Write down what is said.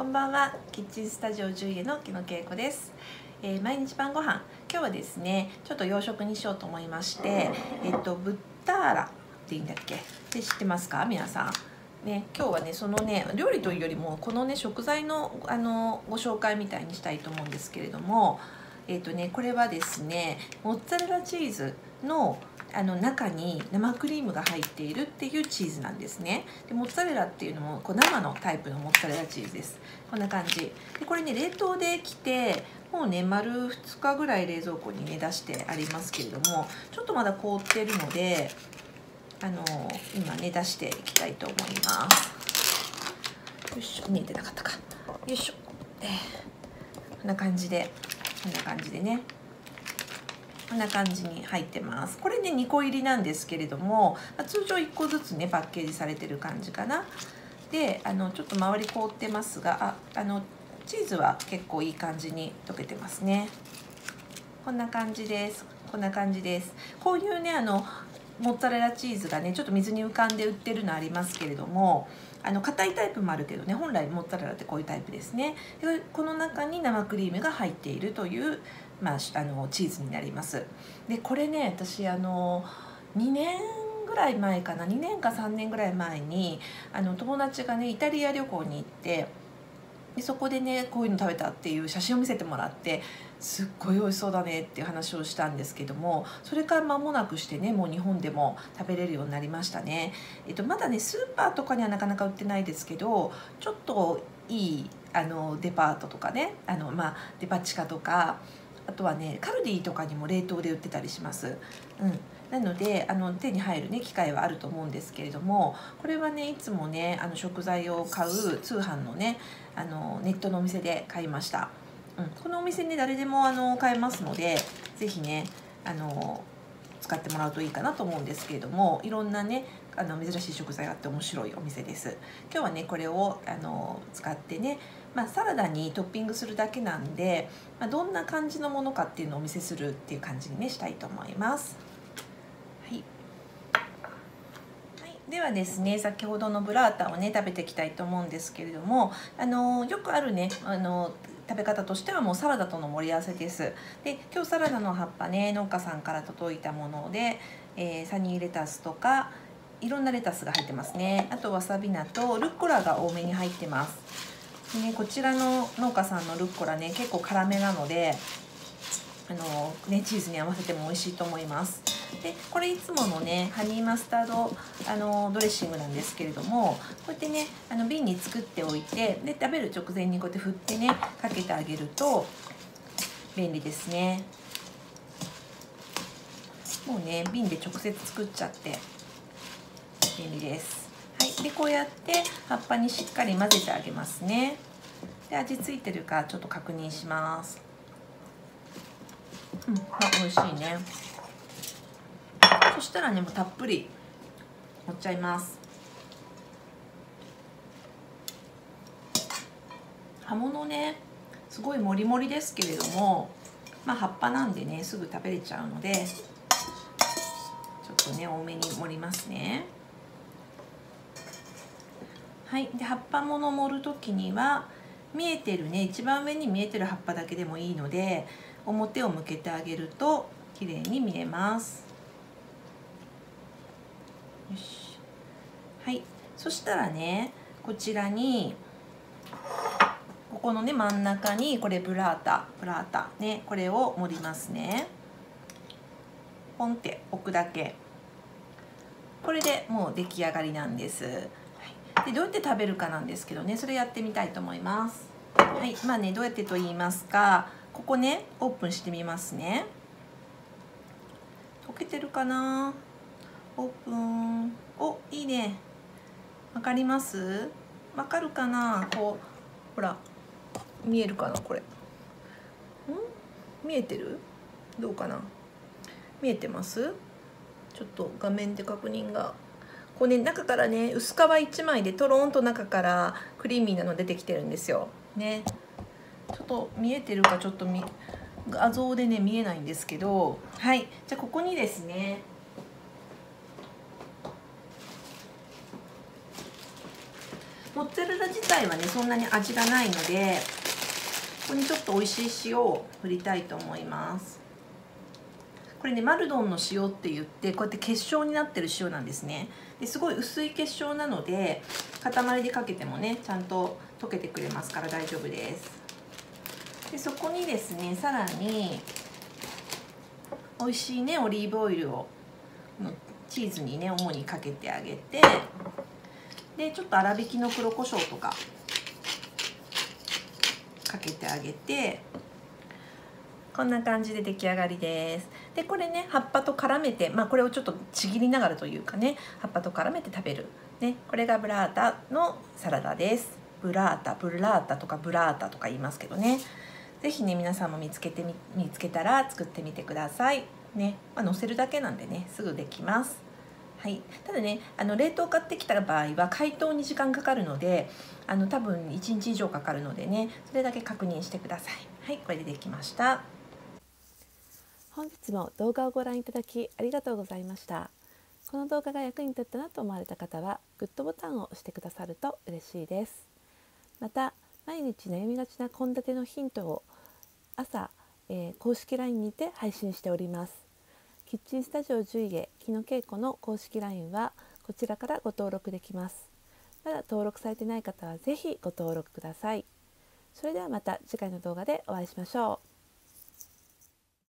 こんばんは。キッチンスタジオ10家の木野恵子です、えー毎日晩ご飯。今日はですねちょっと洋食にしようと思いましてえっとブッターラっていいんだっけ？で知ってますか？皆さん。ね、今日はねそのね料理というよりもこのね食材のあのご紹介みたいにしたいと思うんですけれどもえっ、とねこれはですねモッツァレラチーズ。のあの中に生クリームが入っているっていうチーズなんですね。でモッツァレラっていうのもこう生のタイプのモッツァレラチーズです。こんな感じ。でこれね冷凍できてもうね丸2日ぐらい冷蔵庫にね出してありますけれどもちょっとまだ凍ってるのであの今ね出していきたいと思います。よいしょ。見えてなかったか。よいしょ、えーこんな感じでこんな感じでね。こんな感じに入ってます。これね2個入りなんですけれどもま通常1個ずつねパッケージされてる感じかな。であのちょっと周り凍ってますがああのチーズは結構いい感じに溶けてますね。こんな感じです。こんな感じです。こういうねあのモッツァレラチーズがねちょっと水に浮かんで売ってるのありますけれどもあの硬いタイプもあるけどね本来モッツァレラってこういうタイプですね。でこの中に生クリームが入っているという、まあ、あのチーズになります。でこれね私あの2年ぐらい前かな2年か3年ぐらい前にあの友達がねイタリア旅行に行ってでそこでねこういうの食べたっていう写真を見せてもらってすっごい美味しそうだねっていう話をしたんですけどもそれから間もなくしてねもう日本でも食べれるようになりましたね、えっと、まだねスーパーとかにはなかなか売ってないですけどちょっといいあのデパートとかねあの、まあ、デパ地下とかあとはねカルディとかにも冷凍で売ってたりします。うん。なのであの手に入る、ね、機会はあると思うんですけれどもこれはねいつもねあの食材を買う通販のねあのネットのお店で買いました、うん、このお店ね誰でもあの買えますので是非ねあの使ってもらうといいかなと思うんですけれどもいろんなねあの珍しい食材があって面白いお店です。今日はねこれをあの使ってねまあ、サラダにトッピングするだけなんで、まあ、どんな感じのものかっていうのをお見せするっていう感じにねしたいと思います。はい。はい、ではですね先ほどのブラータをね食べていきたいと思うんですけれどもあのよくあるねあの食べ方としてはもうサラダとの盛り合わせです。で今日サラダの葉っぱね農家さんから届いたもので、えーサニーレタスとかいろんなレタスが入ってますね。あとわさび菜とルッコラが多めに入ってます。でね、こちらの農家さんのルッコラね結構辛めなのであの、ね、チーズに合わせても美味しいと思います。でこれいつものねハニーマスタードあのドレッシングなんですけれどもこうやってねあの瓶に作っておいてで食べる直前にこうやって振ってねかけてあげると便利ですね。もうね瓶で直接作っちゃって便利です。はい、でこうやって葉っぱにしっかり混ぜてあげますね。で味付いてるかちょっと確認します。うん、まあ、美味しいね。そしたらねもうたっぷり盛っちゃいます。葉物ねすごいもりもりですけれどもまあ葉っぱなんでねすぐ食べれちゃうのでちょっとね多めに盛りますね。はい、で葉っぱもの盛る時には見えてるね一番上に見えてる葉っぱだけでもいいので表を向けてあげると綺麗に見えます。し。はい。そしたらねこちらにここのね真ん中にこれブラータ。ブラータ。ねこれを盛りますね。ポンって置くだけ。これでもう出来上がりなんです。はい。でどうやって食べるかなんですけどねそれやってみたいと思います。はい。まあねどうやってと言いますかここねオープンしてみますね。溶けてるかな？オープン。おいいね。わかります？わかるかな？こうほら見えるかな？これ。ん？見えてる？どうかな？見えてます？ちょっと画面で確認が。こうね中からね薄皮1枚でとろんと中からクリーミーなの出てきてるんですよ。ね。ちょっと見えてるかちょっとみ画像でね見えないんですけど。はい。じゃあここにですねモッツァレラ自体はねそんなに味がないのでここにちょっと美味しい塩を振りたいと思います。これねマルドンの塩って言ってこうやって結晶になってる塩なんですね。ですごい薄い結晶なので塊でかけてもねちゃんと溶けてくれますから大丈夫です。でそこにですねさらに美味しいねオリーブオイルをチーズにね主にかけてあげてでちょっと粗挽きの黒胡椒とかかけてあげて。こんな感じで出来上がりです。でこれね葉っぱと絡めてまあこれをちょっとちぎりながらというかね葉っぱと絡めて食べる。ねこれがブラータのサラダです。ブラータブラータとかブラータとか言いますけどね。是非ね皆さんも見つけてみ見つけたら作ってみてください。ね、まあ、せるだけなんでねすぐできます。はい、ただねあの冷凍買ってきた場合は解凍に時間かかるのであの多分1日以上かかるのでねそれだけ確認してください。はいこれでできました。本日も動画をご覧いただきありがとうございました。この動画が役に立ったなと思われた方はグッドボタンを押してくださると嬉しいです。また毎日悩みがちな献立のヒントを朝、えー、公式 LINE にて配信しております。キッチンスタジオ10へ木野恵子の公式 LINE はこちらからご登録できます。まだ登録されてない方は是非ご登録ください。それではまた次回の動画でお会いしましょう。